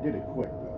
I did it quick though.